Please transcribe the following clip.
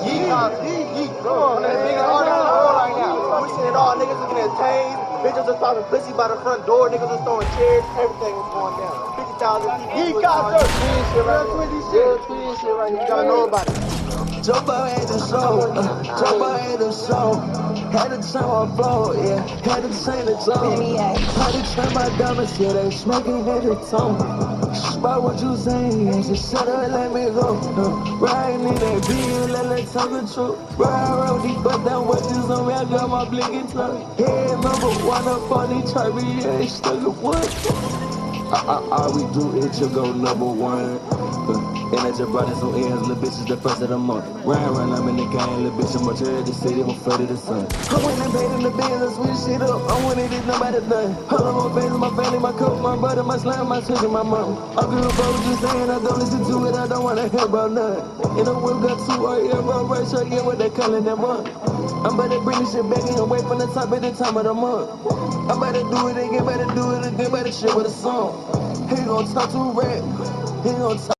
Yeet, yeet, yeet. Come on. Nigga, all road right now. We seeing all niggas was getting tased. Bitches was popping pussy by the front door. Niggas was throwing chairs. Everything was going down. 50,000 people. Yeet, got the twin shit right here. Real twin shit right here. You gotta know about it. Jumbo had the show, uh, Jumbo had the show. Had to turn my flow, yeah. Had to turn the tone. Had to turn my diamonds, yeah. They smoking head to tone. Spot what you saying. Just shut up and let me go. Uh, riding in that beat, let me talk the truth. Ride around deep, but that what this on me. I got my blinking tongue. Head number one up on the chart, yeah. Stuck at what? Uh, uh, all we do is just go number one. Uh, and I just brought in some ends, little bitches the first of the month. Ryan around, I'm in the game, little bitch, I'm much of the city, I'm afraid of the sun. I went and paid in the business, switch shit up. I wanted it, nobody done. All of my my my coat, my brother, my slime, my sister, my mom. I I was just saying, I don't listen to it, I don't wanna hear about none. In the world, got two right here, bro, right shirt, yeah, what they calling them up. I'm about to bring this shit back in away from the top at the time of the month. I'm about to do it again, better do it again, better shit with a song. He gon' talk to rap, he gon' talk.